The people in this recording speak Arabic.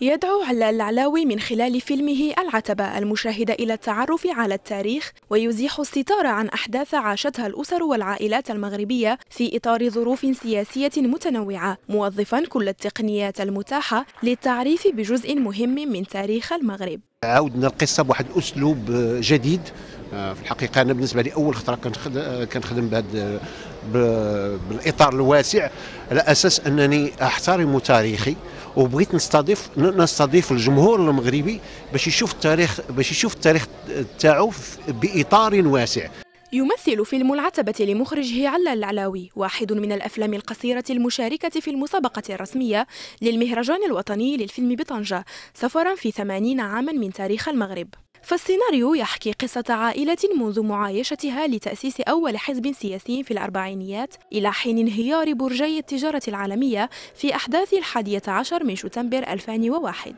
يدعو على العلاوي من خلال فيلمه العتبة المشاهد إلى التعرف على التاريخ ويزيح الستار عن أحداث عاشتها الأسر والعائلات المغربية في إطار ظروف سياسية متنوعة موظفا كل التقنيات المتاحة للتعريف بجزء مهم من تاريخ المغرب. عاودنا القصة بواحد الأسلوب جديد. في الحقيقة أنا بالنسبة لي أول خطرة كنخدم بهذا بالإطار الواسع على أساس أنني أحترم تاريخي. وبغيت نستضيف نستضيف الجمهور المغربي باش يشوف التاريخ باش يشوف التاريخ تاعو بإطار واسع. يمثل فيلم العتبة لمخرجه علا العلاوي واحد من الأفلام القصيرة المشاركة في المسابقة الرسمية للمهرجان الوطني للفيلم بطنجة سفرا في ثمانين عاما من تاريخ المغرب. فالسيناريو يحكي قصة عائلة منذ معايشتها لتأسيس أول حزب سياسي في الأربعينيات إلى حين انهيار برجي التجارة العالمية في أحداث الحادية عشر من شتنبر 2001